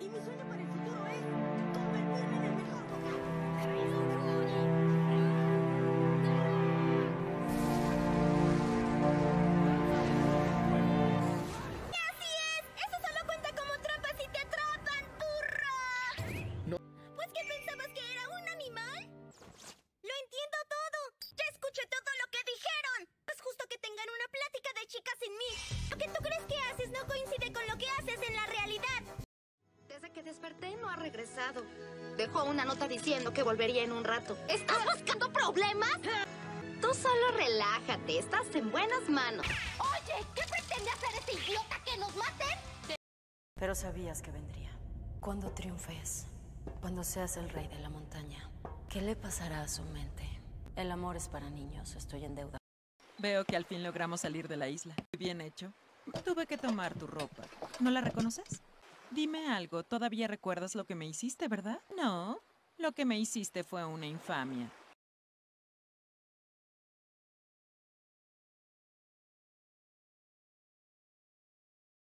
Y mi sueño para el futuro es convertirme en el mejor ¡Así es! ¡Eso solo cuenta como trampa si te atrapan, burra! No. ¿Pues qué pensabas que era un animal? ¡Lo entiendo todo! ¡Ya escuché todo lo que dijeron! Es justo que tengan una plática de chicas sin mí. Que tú crees que haces no desperté no ha regresado. Dejó una nota diciendo que volvería en un rato. ¿Estás buscando problemas? Tú solo relájate, estás en buenas manos. Oye, ¿qué pretende hacer ese idiota que nos maten? Pero sabías que vendría. Cuando triunfes, cuando seas el rey de la montaña, ¿qué le pasará a su mente? El amor es para niños, estoy en deuda. Veo que al fin logramos salir de la isla. Bien hecho. Tuve que tomar tu ropa. ¿No la reconoces? Dime algo, todavía recuerdas lo que me hiciste, ¿verdad? No. Lo que me hiciste fue una infamia.